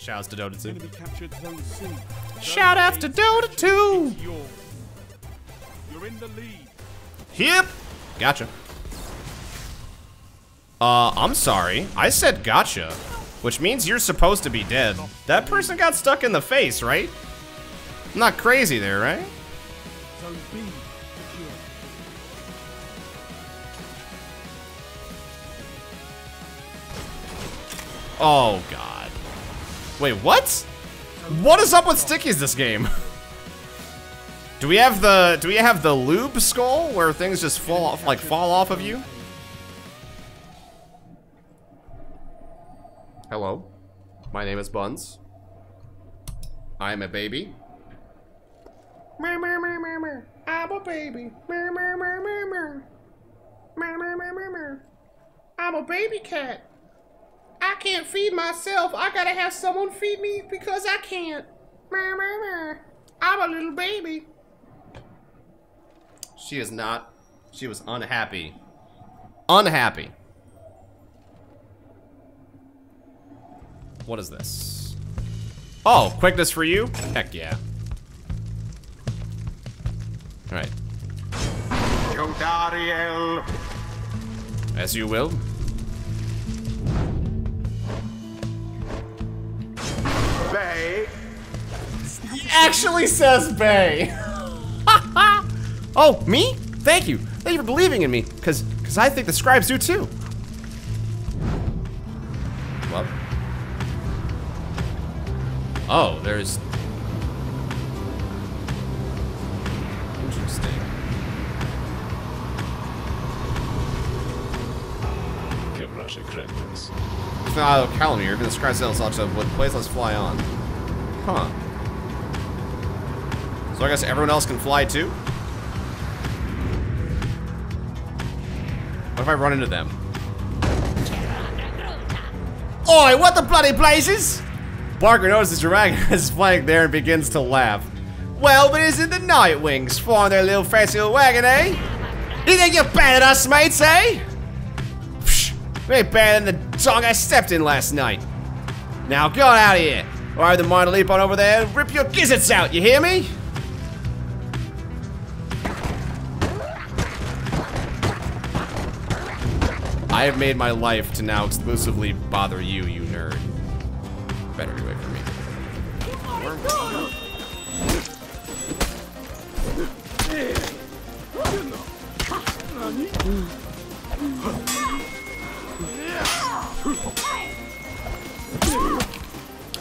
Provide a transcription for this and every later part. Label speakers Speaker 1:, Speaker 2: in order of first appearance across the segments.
Speaker 1: Shouts to Dota 2.
Speaker 2: Enemy captured zone C.
Speaker 1: Shout outs to Dota 2!
Speaker 2: You're in the lead.
Speaker 1: Yep. Gotcha. Uh, I'm sorry. I said gotcha. Which means you're supposed to be dead. That person got stuck in the face, right? I'm not crazy there, right?
Speaker 2: Zone B secure.
Speaker 1: Oh, God. Wait, what? What is up with stickies this game? Do we have the do we have the lube skull where things just fall off like fall off of you? Hello. My name is Buns. I am a baby. I'm a baby. I'm a baby cat. I can't feed myself. I gotta have someone feed me because I can't. I'm a little baby. She is not. She was unhappy. Unhappy. What is this? Oh, quickness for you? Heck yeah. Alright. As you will. Actually says Bay. oh, me? Thank you. Thank you for believing in me. Cause cause I think the scribes do too. Well. Oh, there's Interesting. Uh, Calamir, even the scribes such of what place let's fly on. Huh. So I guess everyone else can fly too? What if I run into them? Oi, what the bloody blazes? Barker notices dragon is flying there and begins to laugh. Well, but isn't the Nightwings flying their little fancy little wagon, eh? You think you're better than us, mates, eh? Psh, we ain't better than the dog I stepped in last night. Now get out of here, or the mind leap on over there and rip your gizzards out, you hear me? I have made my life to now exclusively bother you, you nerd. Better get away from me.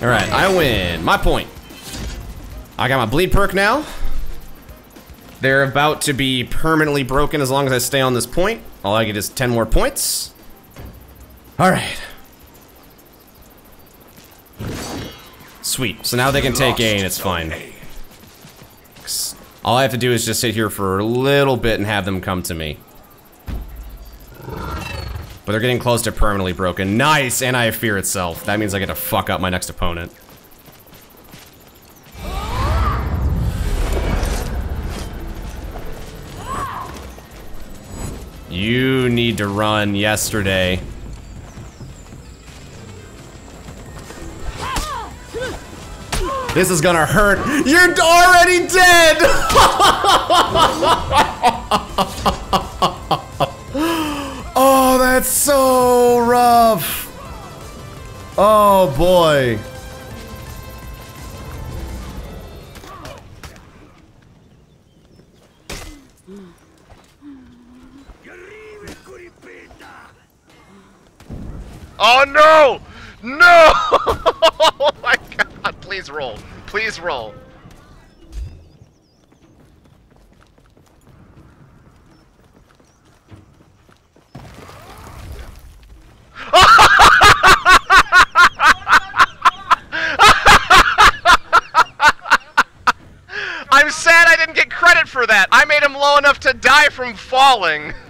Speaker 1: Alright, I win. My point. I got my bleed perk now. They're about to be permanently broken as long as I stay on this point. All I get is 10 more points. Alright. Sweet. So now they can take A and it's fine. All I have to do is just sit here for a little bit and have them come to me. But they're getting close to permanently broken. Nice! And I have fear itself. That means I get to fuck up my next opponent. You need to run yesterday. This is gonna hurt. You're already dead! oh, that's so rough. Oh boy.
Speaker 3: Oh no! No! oh my god, please roll. Please roll. I'm sad I didn't get credit for that. I made him low enough to die from falling.